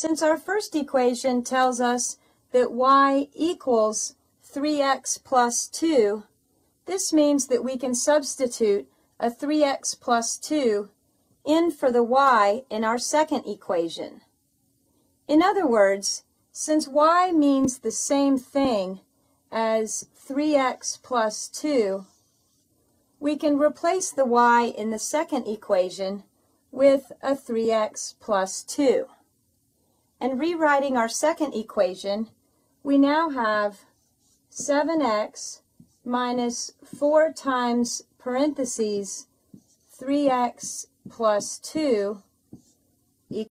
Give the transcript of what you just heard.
Since our first equation tells us that y equals 3x plus 2, this means that we can substitute a 3x plus 2 in for the y in our second equation. In other words, since y means the same thing as 3x plus 2, we can replace the y in the second equation with a 3x plus 2. And rewriting our second equation, we now have 7x minus 4 times parentheses 3x plus 2